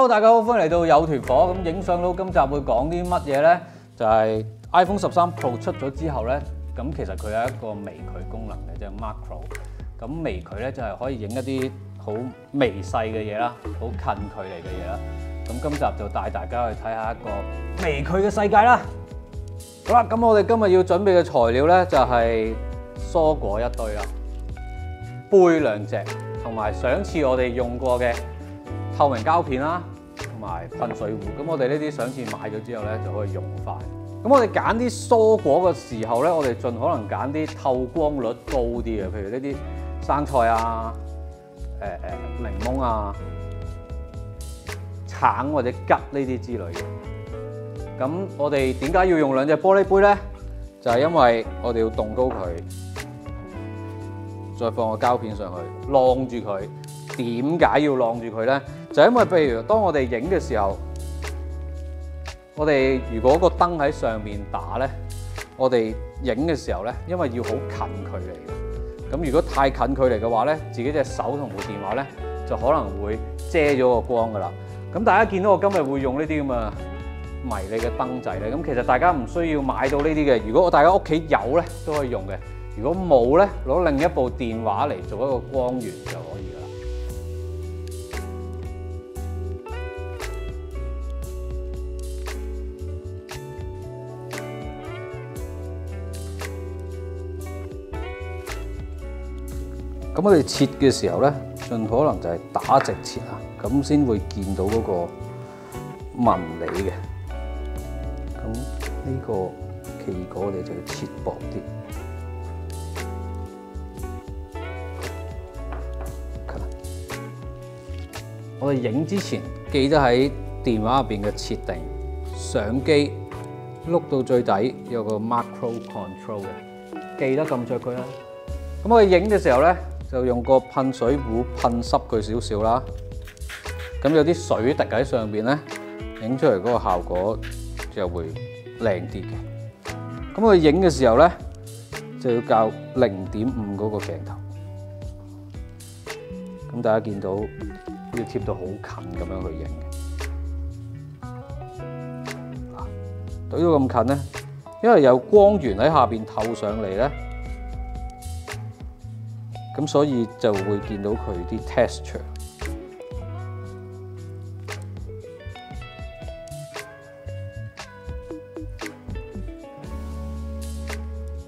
Hello，大家好，歡迎嚟到有團火。咁影相佬今集會講啲乜嘢呢？就係、iPhone 十三 Pro 出咗之後呢，咁其實佢有一個微距功能嘅，即係 Macro。咁微距咧就係可以影一啲好微細嘅嘢啦，好近距離嘅嘢啦。咁今集就帶大家去睇下一個微距嘅世界啦。好啦，咁我哋今日要準備嘅材料咧就係蔬果一堆啦，杯兩隻，同埋上次我哋用過嘅透明膠片啦，埋噴水壺。咁我哋呢啲上次買咗之後咧就可以用翻。咁我哋揀啲蔬果嘅時候咧，我哋盡可能揀啲透光率高啲嘅，譬如呢啲生菜啊、誒、誒檸檬啊、橙或者桔呢啲之類嘅。咁我哋點解要用兩隻玻璃杯咧？就係、因為我哋要凍高佢，再放個膠片上去，晾住佢。點解要晾住佢咧？就因為譬如當我哋影嘅時候，我哋如果個燈喺上面打咧，我哋影嘅時候咧，因為要好近距離嘅。咁如果太近距離嘅話咧，自己隻手同部電話咧就可能會遮咗個光噶啦。咁大家見到我今日會用呢啲咁嘅迷你嘅燈仔咧，咁其實大家唔需要買到呢啲嘅。如果我大家屋企有咧，都可以用嘅。如果冇咧，攞另一部電話嚟做一個光源就可以咁我哋切嘅時候咧，盡可能就係打直切啊，咁先會見到嗰個紋理嘅。咁呢個奇異果我哋就要切薄啲。我哋影之前記得喺電話入邊嘅設定，相機碌到最底有個 macro control 嘅，記得撳着佢啦。咁我哋影嘅時候咧，就用個噴水壺噴濕佢少少啦。咁有啲水滴喺上邊咧，影出嚟嗰個效果就會靚啲嘅。咁我哋影嘅時候咧，就要校零點五嗰個鏡頭。咁大家見到要貼到好近咁樣去影嘅。嗱，對到咁近咧，因為有光源喺下邊透上嚟咧。咁所以就會見到佢啲 texture。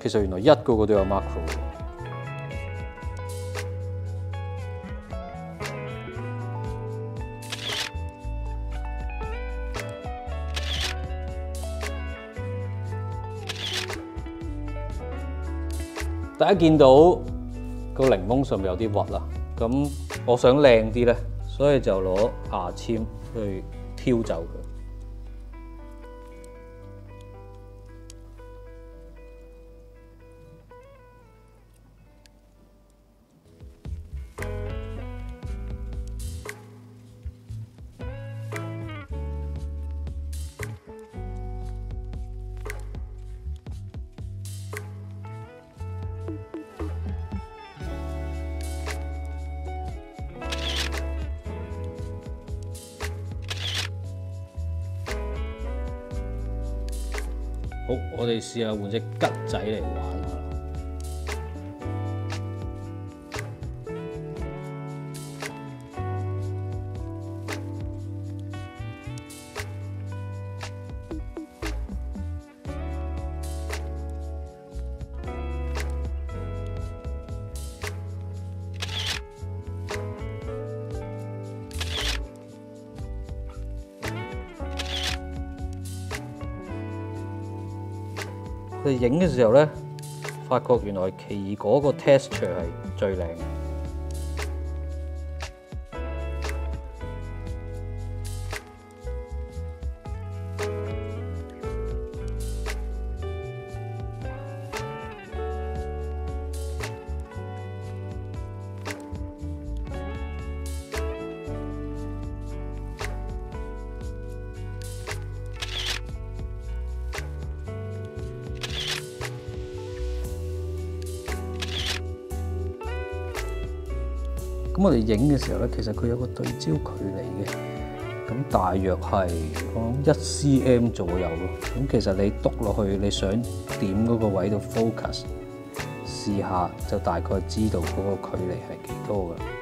其實原來一個個都有 macro。大家見到個檸檬上面有啲核啦，咁我想靚啲咧，所以就攞牙籤去挑走佢。好，我哋试下换只桔仔嚟玩。你影嘅時候咧，發覺原來奇異果個 texture 係最靚嘅。咁我哋影嘅時候咧，其實佢有個對焦距離嘅。咁大約係講一 cm 左右咯。咁其實你篤落去，你想點嗰個位度 focus，試下就大概知道嗰個距離係幾多㗎。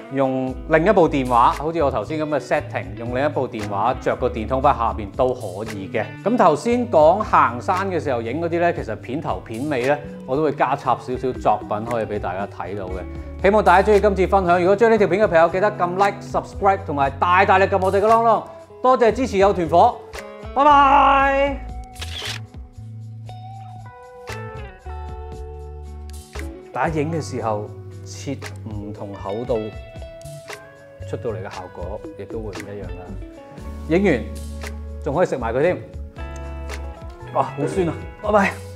用另一部電話，好似我頭先咁嘅 setting，用另一部電話着個電筒擺下邊都可以嘅。咁頭先講行山嘅時候影嗰啲呢，其實片頭片尾呢，我都會加插少少作品可以俾大家睇到嘅。希望大家中意今次分享。如果中意呢條片嘅朋友，記得撳 like、subscribe 同埋大大力撳我哋嘅啷啷。多謝支持有團火，拜拜。大家影嘅時候切唔同厚度。出到嚟嘅效果亦都會唔一樣啦！影完仲可以食埋佢添，哇！好酸啊！拜拜。